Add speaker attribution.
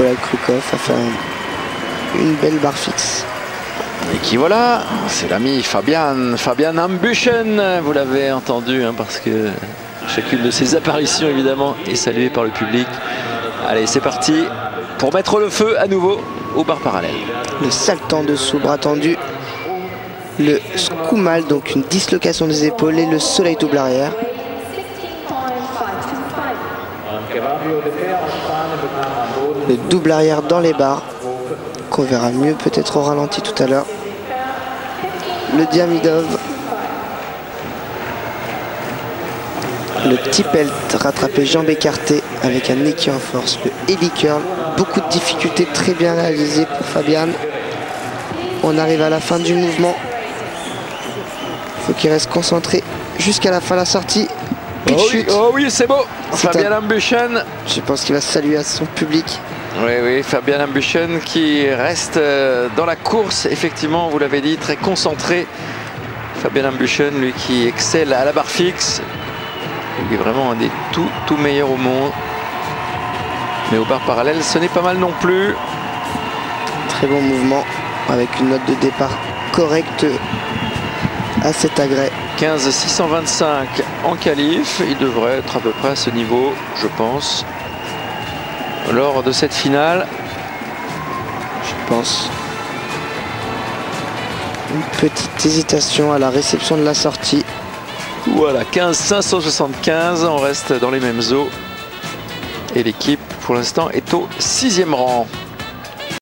Speaker 1: Nicolas Krukov a fait un- une belle barre fixe.
Speaker 2: Et qui voilà, c'est l'ami Fabian, Fabian Ambuchen, vous l'avez entendu, hein, parce que chacune de ses apparitions évidemment est saluée par le public. Allez, c'est parti pour mettre le feu à nouveau au bar parallèle.
Speaker 1: Le saltant dessous, bras tendu. Le skumal, donc une dislocation des épaules et le soleil double arrière. Le double arrière dans les barres, qu'on verra mieux peut-être au ralenti tout à l'heure. Le diamidov. Le petit pelt rattrapé jambe écartée avec un écu en force. Le heavy curl, beaucoup de difficultés très bien réalisées pour Fabian. On arrive à la fin du mouvement. Faut qu'il reste concentré jusqu'à la fin de la sortie.
Speaker 2: Oh oui, oh oui, c'est beau
Speaker 1: C'est
Speaker 2: Fabian
Speaker 1: un-
Speaker 2: Ambuchen
Speaker 1: Je pense qu'il va saluer à son public.
Speaker 2: Oui, oui, Fabian Ambuchen qui reste euh, dans la course, effectivement, vous l'avez dit, très concentré. Fabian Ambuchen, lui qui excelle à la barre fixe. Il est vraiment un des tout, tout meilleurs au monde. Mais au bar parallèle, ce n'est pas mal non plus.
Speaker 1: Très bon mouvement avec une note de départ correcte à cet agrès.
Speaker 2: 15 625 en qualif. Il devrait être à peu près à ce niveau, je pense, lors de cette finale.
Speaker 1: je pense. Une petite hésitation à la réception de la sortie.
Speaker 2: Voilà, 15 575, on reste dans les mêmes eaux. Et l'équipe, pour l'instant, est au sixième rang.